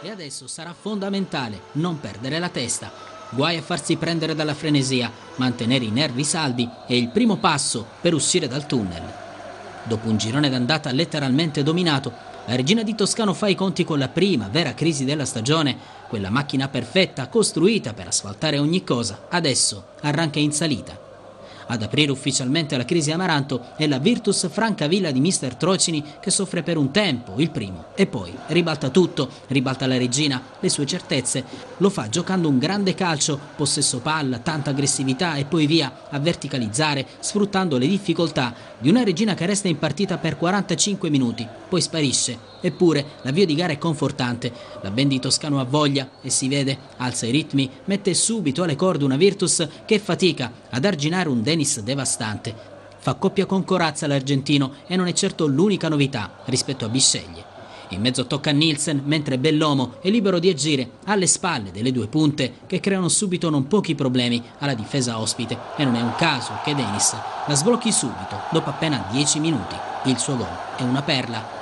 E adesso sarà fondamentale non perdere la testa. Guai a farsi prendere dalla frenesia, mantenere i nervi saldi è il primo passo per uscire dal tunnel. Dopo un girone d'andata letteralmente dominato, la regina di Toscano fa i conti con la prima vera crisi della stagione, quella macchina perfetta costruita per asfaltare ogni cosa, adesso arranca in salita. Ad aprire ufficialmente la crisi Amaranto è la Virtus Francavilla di Mister Trocini che soffre per un tempo, il primo, e poi ribalta tutto, ribalta la regina, le sue certezze, lo fa giocando un grande calcio, possesso palla, tanta aggressività e poi via a verticalizzare, sfruttando le difficoltà di una regina che resta in partita per 45 minuti, poi sparisce. Eppure l'avvio di gara è confortante, la band di Toscano ha voglia e si vede, alza i ritmi, mette subito alle corde una Virtus che fatica ad arginare un Dennis devastante. Fa coppia con corazza l'argentino e non è certo l'unica novità rispetto a Bisceglie. In mezzo tocca a Nielsen, mentre Bellomo è libero di agire alle spalle delle due punte che creano subito non pochi problemi alla difesa ospite e non è un caso che Dennis la sblocchi subito dopo appena 10 minuti. Il suo gol è una perla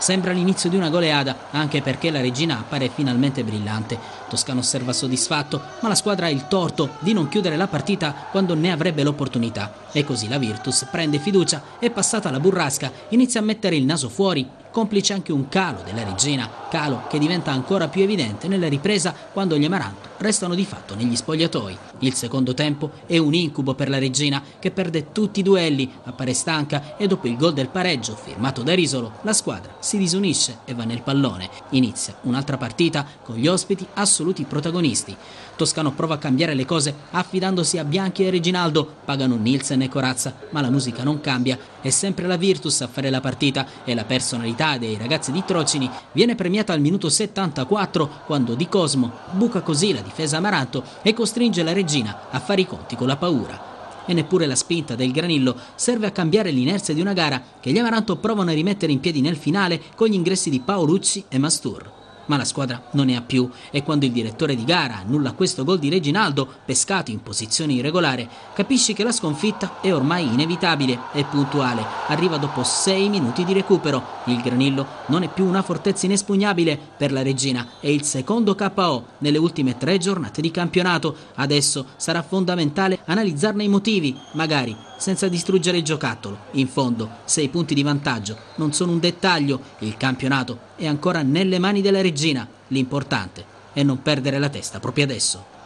Sembra l'inizio di una goleada, anche perché la regina appare finalmente brillante. Toscano osserva soddisfatto, ma la squadra ha il torto di non chiudere la partita quando ne avrebbe l'opportunità. E così la Virtus prende fiducia e passata la burrasca inizia a mettere il naso fuori complice anche un calo della regina, calo che diventa ancora più evidente nella ripresa quando gli Amaranto restano di fatto negli spogliatoi. Il secondo tempo è un incubo per la regina che perde tutti i duelli, appare stanca e dopo il gol del pareggio firmato da Risolo la squadra si disunisce e va nel pallone. Inizia un'altra partita con gli ospiti assoluti protagonisti. Toscano prova a cambiare le cose affidandosi a Bianchi e Reginaldo, pagano Nielsen e Corazza, ma la musica non cambia, è sempre la Virtus a fare la partita e la personalità dei ragazzi di Trocini viene premiata al minuto 74 quando Di Cosmo buca così la difesa Amaranto e costringe la regina a fare i conti con la paura. E neppure la spinta del Granillo serve a cambiare l'inerzia di una gara che gli Amaranto provano a rimettere in piedi nel finale con gli ingressi di Paolucci e Mastur ma la squadra non ne ha più e quando il direttore di gara annulla questo gol di Reginaldo, pescato in posizione irregolare, capisci che la sconfitta è ormai inevitabile e puntuale. Arriva dopo sei minuti di recupero. Il Granillo non è più una fortezza inespugnabile per la regina, è il secondo KO nelle ultime tre giornate di campionato. Adesso sarà fondamentale analizzarne i motivi, magari senza distruggere il giocattolo. In fondo, sei punti di vantaggio non sono un dettaglio, il campionato è ancora nelle mani della regina, l'importante è non perdere la testa proprio adesso.